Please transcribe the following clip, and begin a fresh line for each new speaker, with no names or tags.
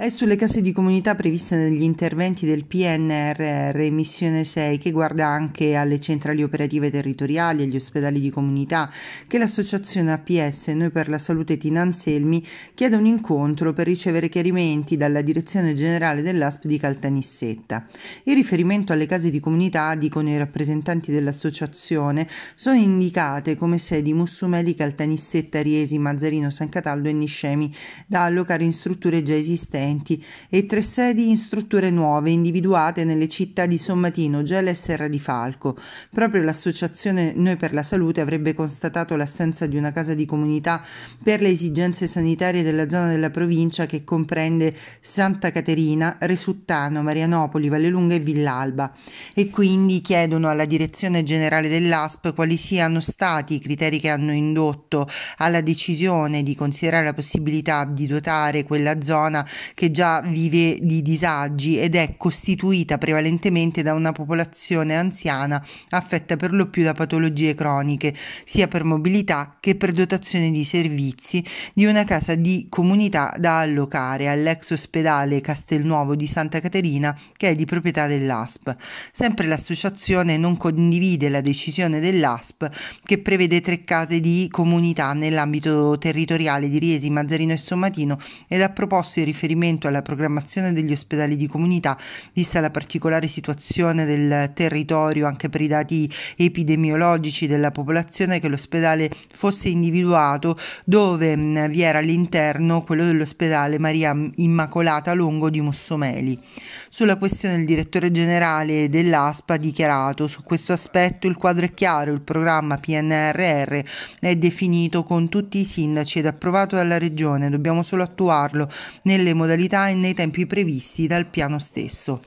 è sulle case di comunità previste negli interventi del PNRR Missione 6 che guarda anche alle centrali operative territoriali, agli ospedali di comunità che l'associazione APS Noi per la Salute Tina Anselmi chiede un incontro per ricevere chiarimenti dalla direzione generale dell'ASP di Caltanissetta. In riferimento alle case di comunità, dicono i rappresentanti dell'associazione, sono indicate come sedi Mussumeli, Caltanissetta, Riesi, Mazzarino, San Cataldo e Niscemi da allocare in strutture già esistenti precedenti e tre sedi in strutture nuove individuate nelle città di Sommatino, Gela e Serra di Falco. Proprio l'associazione Noi per la Salute avrebbe constatato l'assenza di una casa di comunità per le esigenze sanitarie della zona della provincia che comprende Santa Caterina, Resuttano, Marianopoli, Vallelunga e Villalba e quindi chiedono alla direzione generale dell'ASP quali siano stati i criteri che hanno indotto alla decisione di considerare la possibilità di dotare quella zona che già vive di disagi ed è costituita prevalentemente da una popolazione anziana affetta per lo più da patologie croniche, sia per mobilità che per dotazione di servizi di una casa di comunità da allocare all'ex ospedale Castelnuovo di Santa Caterina che è di proprietà dell'ASP. Sempre l'associazione non condivide la decisione dell'ASP che prevede tre case di comunità nell'ambito territoriale di Riesi, Mazzarino e Sommatino ed ha proposto il riferimento riferimento alla programmazione degli ospedali di comunità, vista la particolare situazione del territorio anche per i dati epidemiologici della popolazione, che l'ospedale fosse individuato dove mh, vi era all'interno quello dell'ospedale Maria Immacolata Longo di Mussomeli. Sulla questione il direttore generale dell'ASPA ha dichiarato su questo aspetto il quadro è chiaro, il programma PNRR è definito con tutti i sindaci ed approvato dalla regione, dobbiamo solo attuarlo nelle modalità e nei tempi previsti dal piano stesso.